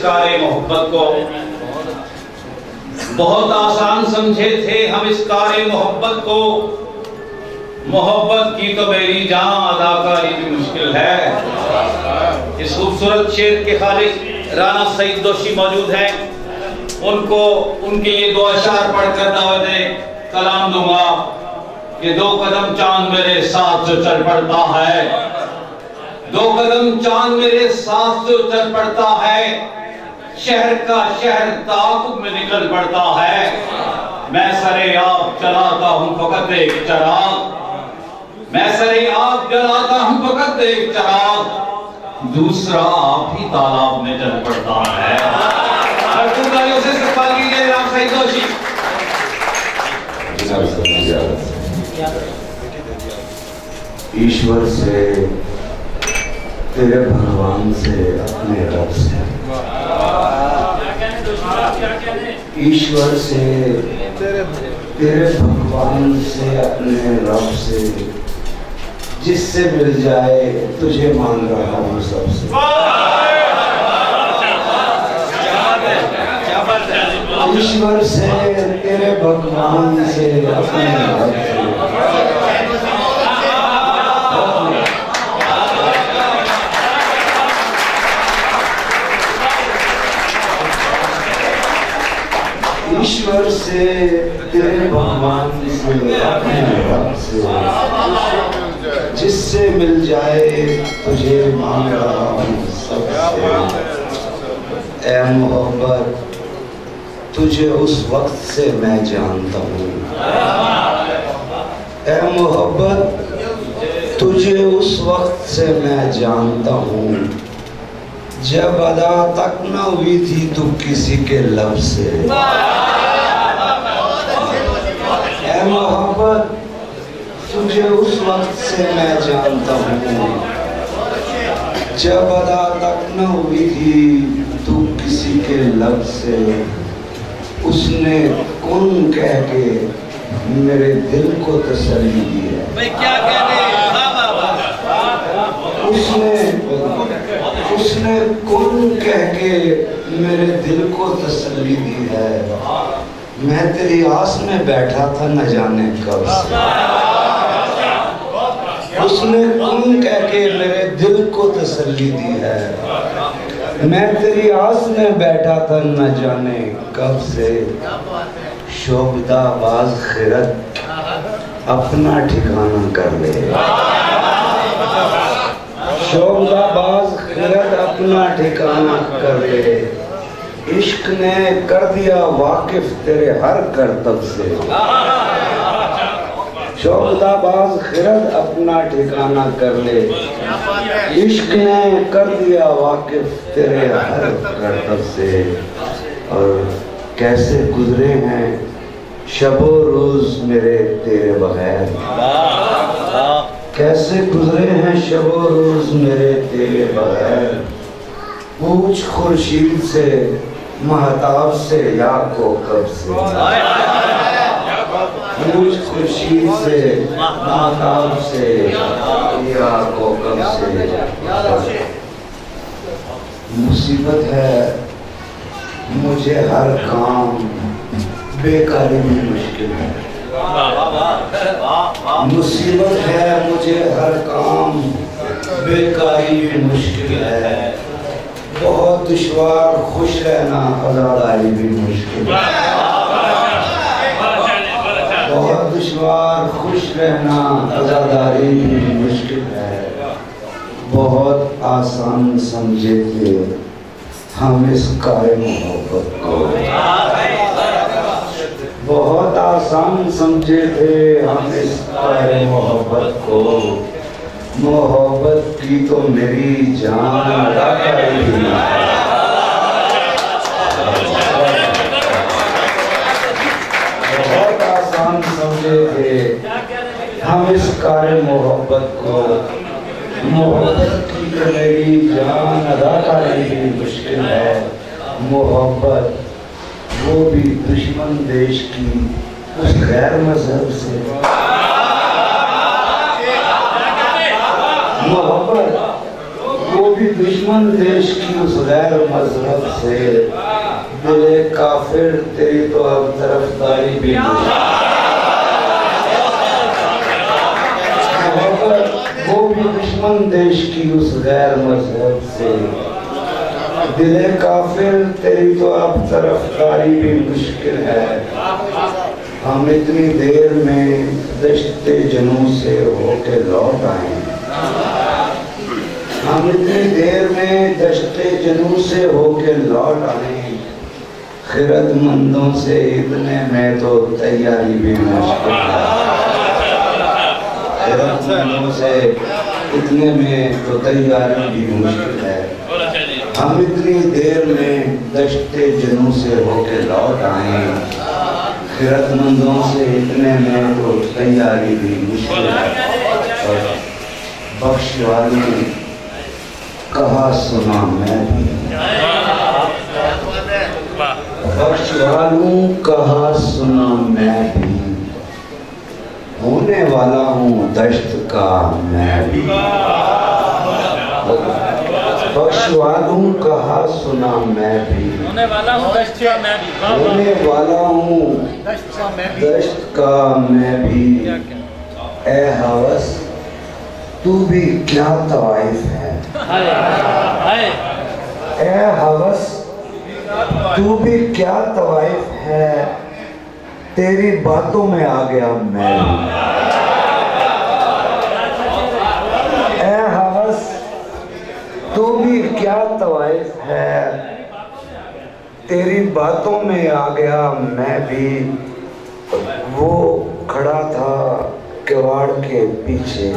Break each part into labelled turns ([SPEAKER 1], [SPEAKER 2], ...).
[SPEAKER 1] بہت محبت کو۔ بہت آسان سمجھے تھے ہم اس کار محبت کو۔ محبت کی تو میری جان ادا کاری بھی مشکل ہے۔ اس خوبصورت شیر کے خالق رانا سعید دوشی موجود ہیں۔ ان کو ان کے یہ دو اشعار پڑھ کر دعوت کلام دوں گا کہ دو قدم چاند میرے ساتھ جو چل پڑتا ہے۔ دو قدم چاند میرے ساتھ جو چل پڑتا ہے۔ شہر کا شہر تعاقب میں نکل پڑتا ہے۔ میں سرے آپ چلاتا ہوں فقط ایک چراغ۔ میں سرے آپ جلاتا ہوں فقط ایک چراغ۔ دوسرا آپ ہی تالاب میں چل پڑتا ہے۔
[SPEAKER 2] ایشور سے، تیرے بھگوان سے اپنے رب سے۔ ایشور سے، تیرے بھگوان سے، اپنے رب سے۔ جس سے مل جائے، تجھے مان رہا ہوں سب سے۔ ایشور سے، تیرے بھگوان سے، اپنے رب سے۔ ایشور سے تیرے بھگوان سے اپنے رب سے جس سے مل جائے تجھے مان رہا ہوں سب سے۔ اے محبت، تجھے اس وقت سے میں جانتا ہوں۔ اے محبت، تجھے اس وقت سے میں جانتا ہوں۔ جب ادا تک نہ ہوئی تھی تو کسی کے لب سے۔ محبت تجھے اس وقت سے میں جانتا ہوں جب ادا تک نہ ہوئی تھی تو کسی کے لب سے اس نے کن کہہ کے میرے دل کو تسلی دی ہے اس نے اس نے کن کہہ کے میرے دل کو تسلی دی ہے میں تیری آس میں بیٹھا تھا نہ جانے کب سے۔ اس نے کن کہہ کے میرے دل کو تسلی دی ہے۔ میں تیری آس میں بیٹھا تھا نہ جانے کب سے۔ شوبدہ باز خیرت، اپنا ٹھکانہ کر لے۔ شوبدہ باز خیرت، اپنا ٹھکانہ کر لے۔ عشق نے کر دیا واقف تیرے ہر کرتب سے۔ شوبدہ باز خیرت اپنا ٹھکانہ کر لے۔ عشق نے کر دیا واقف تیرے ہر کرتب سے۔ اور کیسے گزرے ہیں شب و روز میرے تیرے بغیر۔ کیسے گزرے ہیں شب و روز میرے تیرے بغیر۔ پوچھ خورشید سے، مہتاب سے یا کو کب سے۔ پوچھ خورشید سے، مہتاب سے یا کو کب سے۔ مصیبت ہے، مجھے ہر کام بیکاری بھی مشکل ہے۔ مصیبت ہے، مجھے ہر کام بیکاری بھی مشکل ہے۔ بہت دشوار، خوش رہنا آزاداری بھی مشکل۔ ہے بہت دشوار، خوش رہنا آزاداری بھی مشکل ہے۔ بہت آسان سمجھے تھے ہم اس کار محبت کو۔ بہت آسان سمجھے تھے ہم اس کار محبت کو۔ محبت کی تو میری جان ادا کر بہت آسان سمجھے تھے ہم اس کار محبت کو۔ محبت کی تو میری جان ادا کرنے بھی مشکل ہے۔ محبت، وہ بھی دشمن دیش کی، اس غیر مذہب سے۔ محبت وہ بھی دشمن دیش کی اس غیر مذہب سے دل کافر، تیری تو اب طرف داری بھی وہ بھی دشمن دیش کی اس غیر مذہب سے دل کافر، تیری تو اب طرف داری بھی مشکل ہے۔ ہم اتنی دیر میں دشت جنوں سے ہو کے لوٹ آئے۔ ہم اتنی دیر میں دشت جنوں سے ہو کے لوٹ آئے خرد مندوں سے اتنے میں تو تیاری بھی مشکل ہے۔ خرد مندوں سے اتنے میں تو تیاری بھی مشکل ہے۔ ہم اتنی دیر میں دشت جنوں سے ہو کے لوٹ آئے خیرت مندوں سے اتنے میں تو تیاری بھی مشکل ہے۔ اور بخش والی کہا سنا میں۔ بھی بخش والوں کہا سنا میں بھی۔ ہونے والا ہوں دشت کا میں بھی۔ بخش والوں کہا سنا میں بھی۔
[SPEAKER 3] ہونے والا ہوں دشت کا میں بھی۔
[SPEAKER 2] ہونے والا ہوں
[SPEAKER 3] دشت کا میں
[SPEAKER 2] اے حوث تو بھی کیا طوائف ہے اے حوث، تو بھی کیا طوائف ہے تیری باتوں میں آ گیا میں۔ اے حوث، تو بھی کیا طوائف ہے تیری باتوں میں آ گیا میں بھی۔ وہ کھڑا تھا۔ کواڑ کے پیچھے۔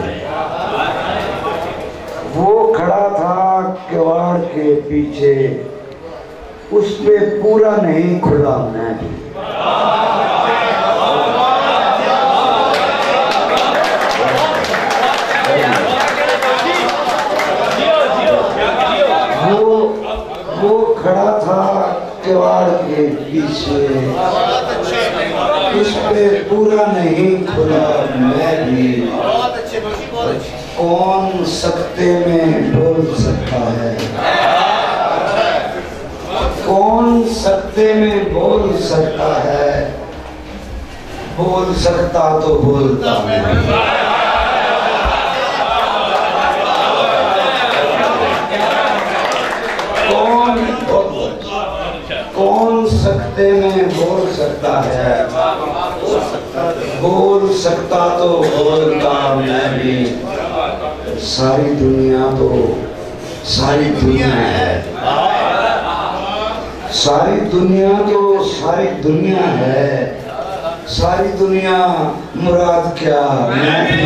[SPEAKER 2] وہ کھڑا تھا کواڑ کے پیچھے۔ اس پہ پورا نہیں کھلا میں بھی۔ وہ کھڑا تھا کواڑ کے پیچھے۔ اس پہ پورا نہیں کھلا میں بھی۔ کون سکتے میں ڈول سکتا ہے؟ کون سکتے میں بول سکتا ہے؟ بول سکتا تو بولتا سکتا تو ساری دنیا تو ساری دنیا ہے۔ ساری دنیا تو ساری دنیا ہے۔ ساری دنیا مراد کیا میں بھی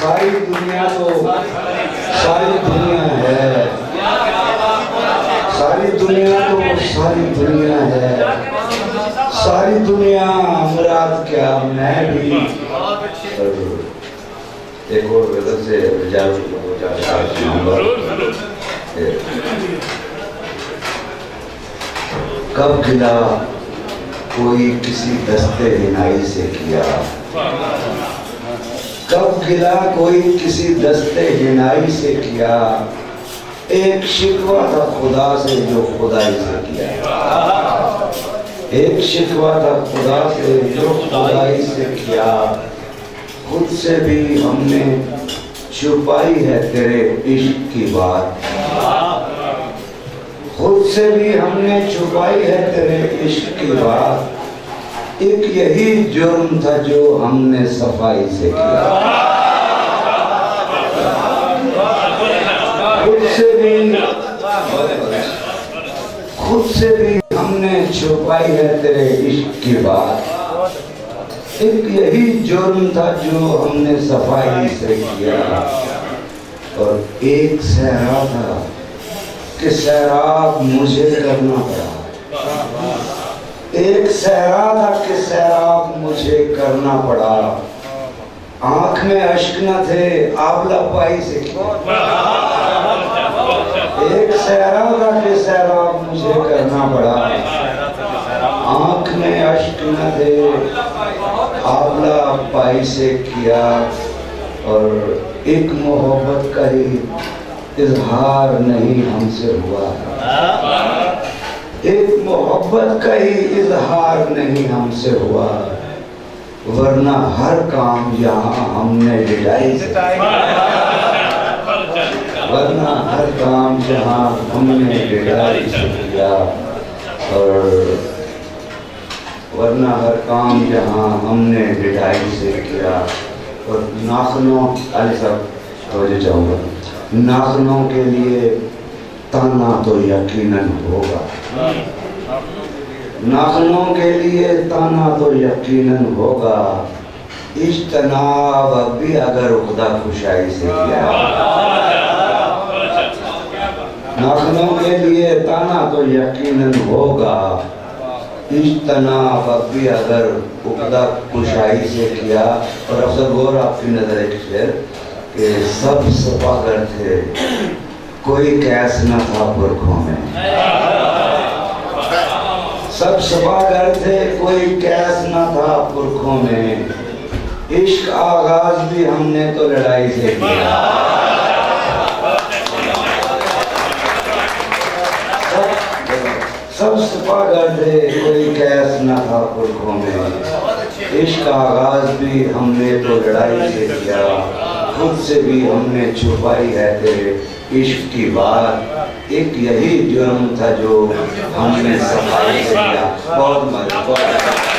[SPEAKER 2] ساری دنیا تو ساری دنیا ساری دنیا تو ساری دنیا ہے۔ ساری دنیا مراد کیا؟ میں بھی۔ ایک اور غزل سے رجال کو کب گلا کوئی کسی دستے ہنائی سے کیا؟ کب گلا کوئی کسی دستے ہنائی سے کیا؟ ایک شکوہ تھا خدا سے جو خدائی سے کیا۔ ایک شکوہ تھا خدا سے جو خدائی سے کیا۔ خود سے بھی ہم نے چھپائی ہے تیرے عشق کی بات۔ خود سے بھی ہم نے چھپائی ہے تیرے عشق کی بات۔ ایک یہی جرم تھا جو ہم نے صفائی سے کیا۔ خود سے بھی خود سے بھی ہم نے چھپائی ہے تیرے عشق کی بات۔ ایک یہی جرم تھا جو ہم نے صفائی سے کیا۔ اور ایک سہرا تھا کہ سیراب مجھے کرنا پڑا۔ ایک سہرا تھا کہ سیراب مجھے کرنا پڑا۔ آنکھ میں اشک نہ تھے آبلا پائی سے۔ کیا ایک سہرہ کا کہ سہرہ مجھے کرنا پڑا۔ آنکھ میں اشک نہ دے، آبلا پائی سے کیا۔ اور ایک محبت کا ہی اظہار نہیں ہم سے ہوا۔ ایک محبت کا ہی اظہار نہیں ہم سے ہوا۔ ورنہ ہر کام یہاں ہم نے لڑائی ورنہ ہر کام جہاں ہم نے بیداری کیا اور ورنہ ہر کام جہاں ہم نے بیداری سے کیا اور ناخنوں، علی صاحب، توجہ جاؤں گا۔ ناخنوں کے لیے تانا تو یقیناً ہوگا۔ ناخنوں کے لیے تانا تو یقیناً ہوگا۔ اجتناب بھی اگر خدا خوشائی سے کیا۔ ناظموں کے لیے تانا تو یقیناً ہوگا۔ اجتناب بھی اگر اقدہ کشائی سے کیا، اور افضل غور آپ کی نظر ایک شیر کہ سب سپا کر تھے۔ کوئی کیس نہ تھا پرکھوں میں۔ سب سپا کر تھے، کوئی کیس نہ تھا پرکھوں میں۔ عشق آغاز بھی ہم نے تو لڑائی سے کیا۔ سب سپا گردے کوئی کیس نہ تھا پرکھوں میں عشق کا آغاز بھی ہم نے تو لڑائی سے کیا۔ خود سے بھی ہم نے چھپائی ہے تیرے عشق کی بات۔ ایک یہی جرم تھا جو ہم نے سفائی سے کیا بہت مزہ۔ بہت